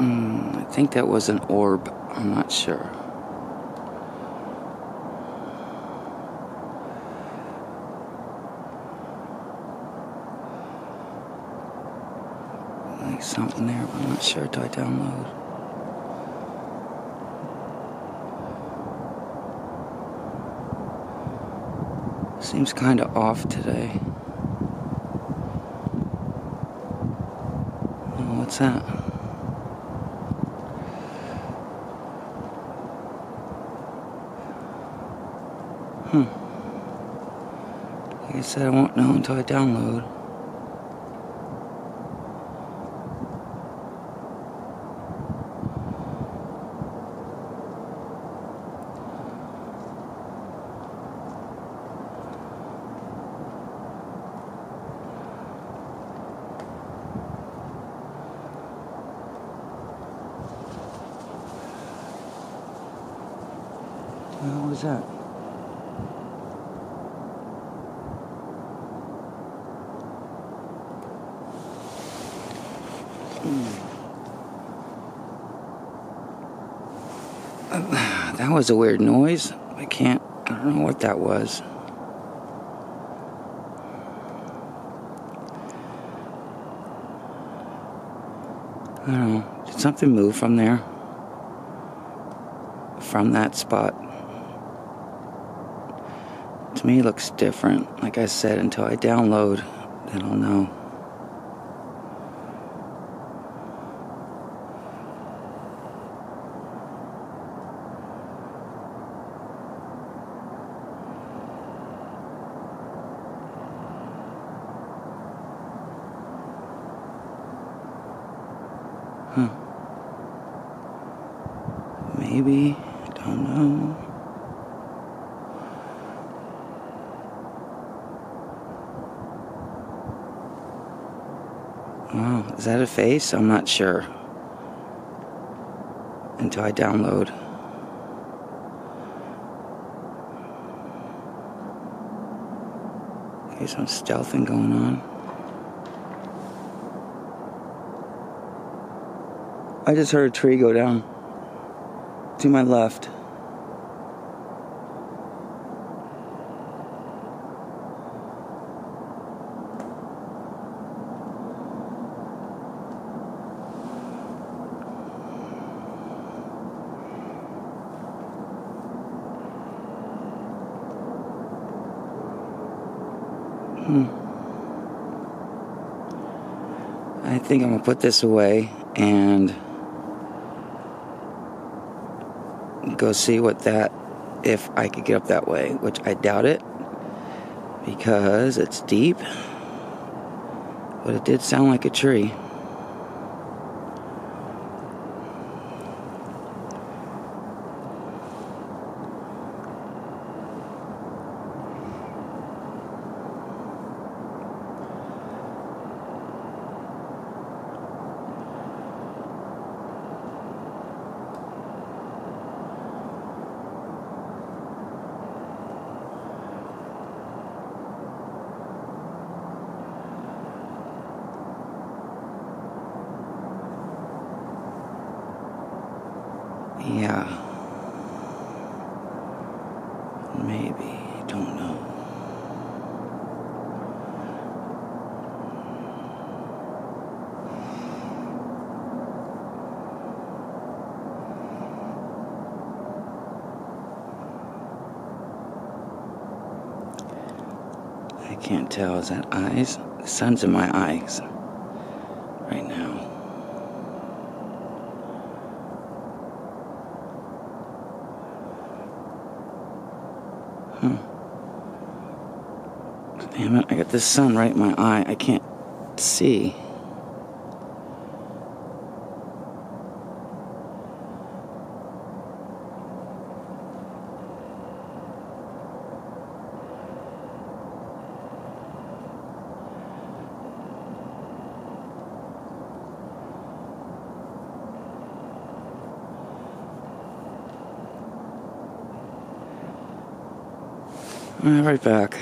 Mm, I think that was an orb. I'm not sure. Like something there, but I'm not sure Do I download. Seems kind of off today. What's that? Hmm. Like I said, I won't know until I download. What was that? Hmm. that was a weird noise. I can't, I don't know what that was. I don't know. Did something move from there? From that spot? To me, it looks different. Like I said, until I download, then I'll know. Huh. Maybe. Don't know. Oh, is that a face? I'm not sure. Until I download. Okay, some stealthing going on. I just heard a tree go down to my left. Hmm. I think I'm gonna put this away and go see what that if I could get up that way, which I doubt it because it's deep. But it did sound like a tree. Yeah. Maybe. Don't know. I can't tell. Is that eyes? The sun's in my eyes right now. Hmm. Damn it, I got this sun right in my eye. I can't see. Right back.